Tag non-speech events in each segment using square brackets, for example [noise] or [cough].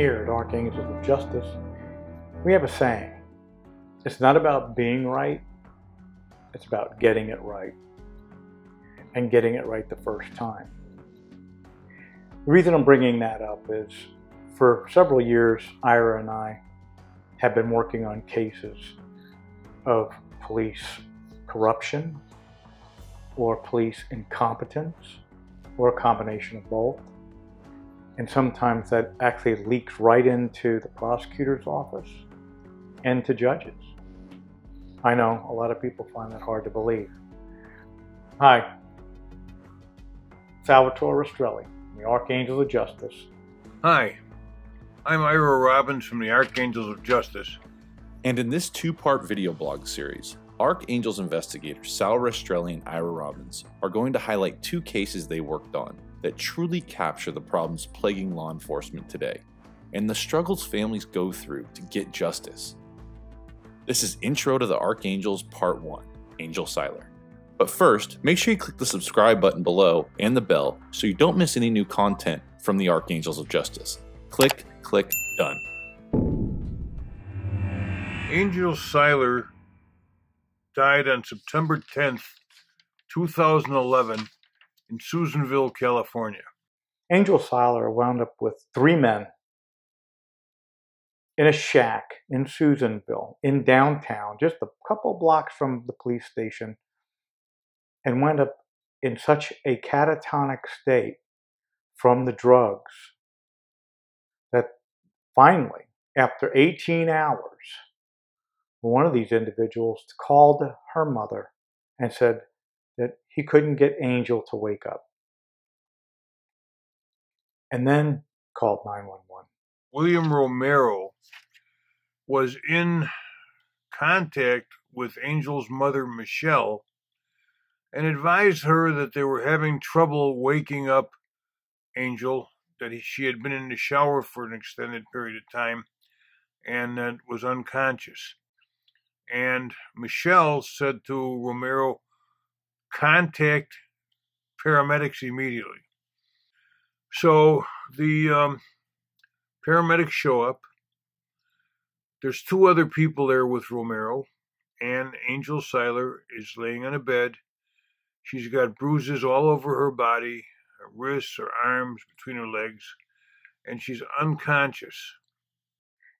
Here at Archangels of Justice, we have a saying it's not about being right, it's about getting it right. And getting it right the first time. The reason I'm bringing that up is for several years, Ira and I have been working on cases of police corruption or police incompetence or a combination of both. And sometimes that actually leaks right into the prosecutor's office and to judges. I know a lot of people find that hard to believe. Hi, Salvatore Rastrelli, the Archangels of Justice. Hi, I'm Ira Robins from the Archangels of Justice. And in this two part video blog series, Archangels investigators Sal Rastrelli and Ira Robins are going to highlight two cases they worked on that truly capture the problems plaguing law enforcement today and the struggles families go through to get justice. This is Intro to the Archangels Part 1 Angel Siler. But first, make sure you click the subscribe button below and the bell so you don't miss any new content from the Archangels of Justice. Click, click, done. Angel Siler died on September 10th, 2011, in Susanville, California. Angel Siler wound up with three men in a shack in Susanville, in downtown, just a couple blocks from the police station, and wound up in such a catatonic state from the drugs that finally, after 18 hours, one of these individuals called her mother and said that he couldn't get Angel to wake up. And then called 911. William Romero was in contact with Angel's mother, Michelle, and advised her that they were having trouble waking up Angel, that he, she had been in the shower for an extended period of time and that was unconscious. And Michelle said to Romero, contact paramedics immediately. So the um, paramedics show up. There's two other people there with Romero, and Angel Siler is laying on a bed. She's got bruises all over her body, her wrists, her arms, between her legs, and she's unconscious.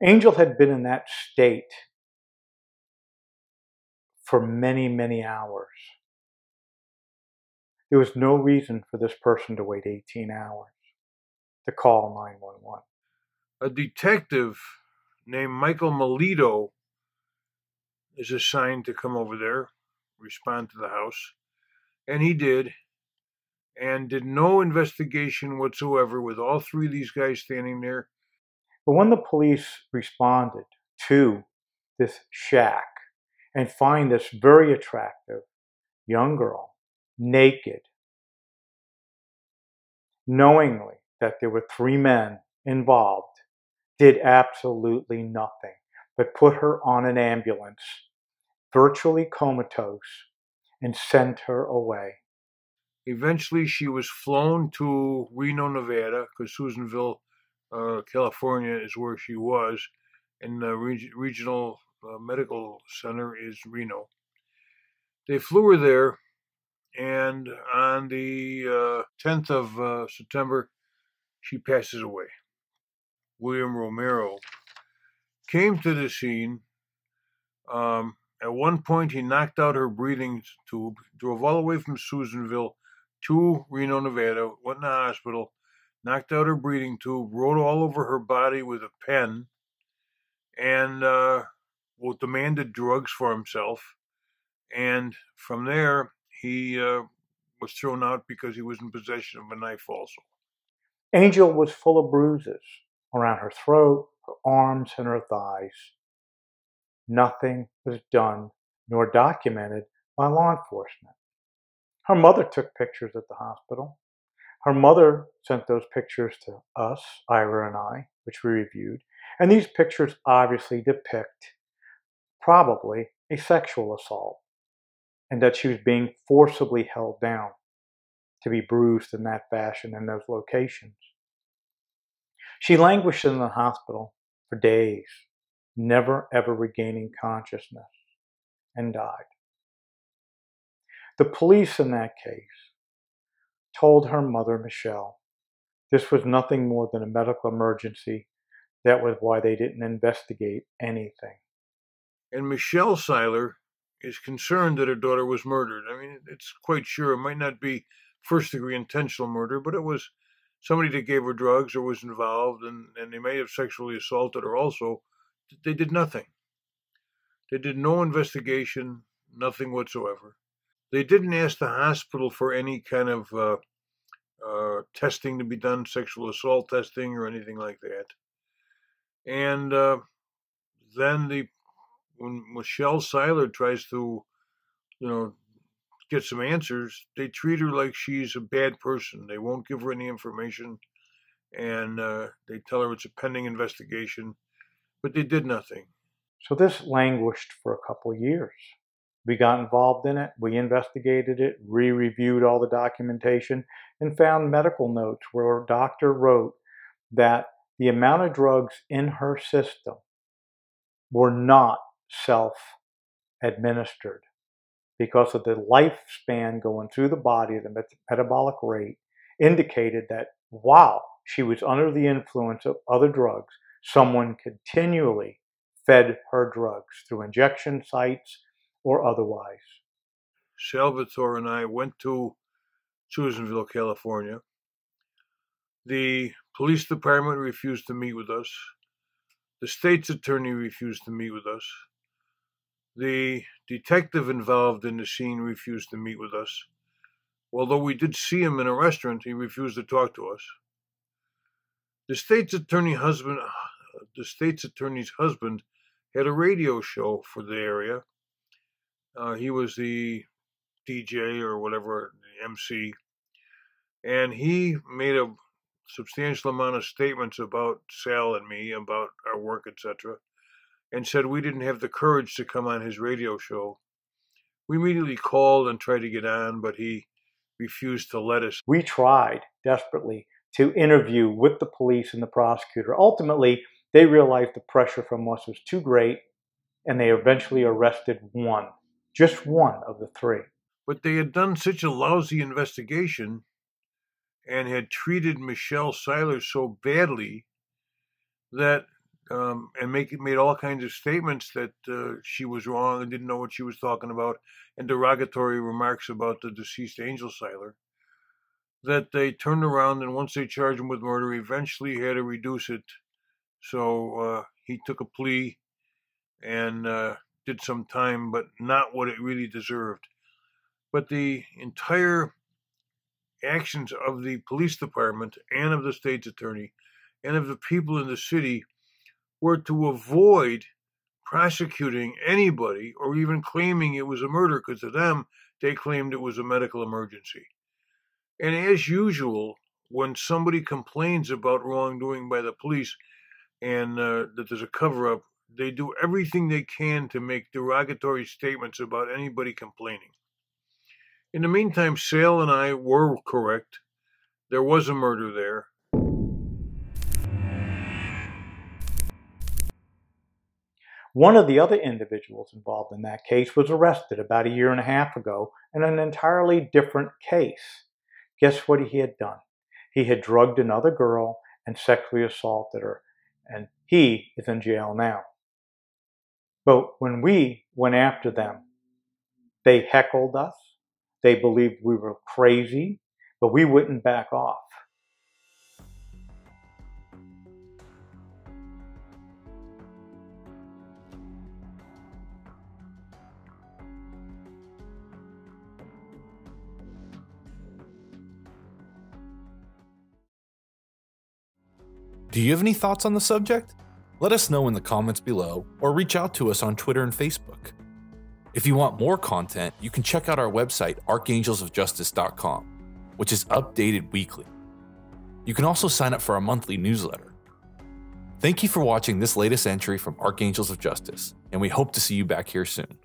Angel had been in that state for many, many hours. There was no reason for this person to wait 18 hours to call 911. A detective named Michael Melito is assigned to come over there, respond to the house, and he did, and did no investigation whatsoever with all three of these guys standing there. But when the police responded to this shack and find this very attractive young girl naked, knowingly that there were three men involved, did absolutely nothing but put her on an ambulance, virtually comatose, and sent her away. Eventually, she was flown to Reno, Nevada, because Susanville, uh, California is where she was, and the reg- regional uh, medical center is Reno. They flew her there, and on the uh, 10th of uh, September, she passes away. William Romero came to the scene. Um, at one point, he knocked out her breathing tube, drove all the way from Susanville to Reno, Nevada, went in the hospital, knocked out her breathing tube, wrote all over her body with a pen, and uh, well, demanded drugs for himself. And from there, he uh, was thrown out because he was in possession of a knife also. Angel was full of bruises around her throat, her arms, and her thighs. Nothing was done nor documented by law enforcement. Her mother took pictures at the hospital. Her mother sent those pictures to us, Ira and I, which we reviewed. And these pictures obviously depict probably a sexual assault and that she was being forcibly held down to be bruised in that fashion in those locations. She languished in the hospital for days, never ever regaining consciousness, and died. The police in that case told her mother, Michelle, this was nothing more than a medical emergency. That was why they didn't investigate anything. And Michelle Siler is concerned that her daughter was murdered. I mean, it's quite sure it might not be first degree intentional murder, but it was somebody that gave her drugs or was involved, and, and they may have sexually assaulted her also. They did nothing. They did no investigation, nothing whatsoever. They didn't ask the hospital for any kind of uh, uh, testing to be done, sexual assault testing or anything like that. And uh, then the when Michelle Siler tries to, you know, get some answers, they treat her like she's a bad person. They won't give her any information, and uh, they tell her it's a pending investigation, but they did nothing. So this languished for a couple years. We got involved in it, we investigated it, re reviewed all the documentation, and found medical notes where a doctor wrote that the amount of drugs in her system were not self administered because of the lifespan going through the body, the metabolic rate indicated that while she was under the influence of other drugs, someone continually fed her drugs through injection sites or otherwise. Salvatore and I went to Susanville, California. The police department refused to meet with us. The state's attorney refused to meet with us. The detective involved in the scene refused to meet with us. Although we did see him in a restaurant, he refused to talk to us. The state's attorney husband, [sighs] the state's attorney's husband, had a radio show for the area. Uh, he was the DJ or whatever, the MC, and he made a substantial amount of statements about Sal and me, about our work, etc and said we didn't have the courage to come on his radio show. We immediately called and tried to get on, but he refused to let us. We tried desperately to interview with the police and the prosecutor. Ultimately, they realized the pressure from us was too great, and they eventually arrested one, just one of the three. But they had done such a lousy investigation and had treated Michelle Siler so badly that um, and make made all kinds of statements that uh, she was wrong and didn't know what she was talking about, and derogatory remarks about the deceased Angel Siler. That they turned around and once they charged him with murder, eventually had to reduce it. So uh, he took a plea and uh, did some time, but not what it really deserved. But the entire actions of the police department and of the state's attorney and of the people in the city were to avoid prosecuting anybody or even claiming it was a murder because to them, they claimed it was a medical emergency. And as usual, when somebody complains about wrongdoing by the police and uh, that there's a cover up, they do everything they can to make derogatory statements about anybody complaining. In the meantime, Sal and I were correct. There was a murder there. One of the other individuals involved in that case was arrested about a year and a half ago in an entirely different case. Guess what he had done? He had drugged another girl and sexually assaulted her, and he is in jail now. But when we went after them, they heckled us. They believed we were crazy, but we wouldn't back off. Do you have any thoughts on the subject? Let us know in the comments below or reach out to us on Twitter and Facebook. If you want more content, you can check out our website, archangelsofjustice.com, which is updated weekly. You can also sign up for our monthly newsletter. Thank you for watching this latest entry from Archangels of Justice, and we hope to see you back here soon.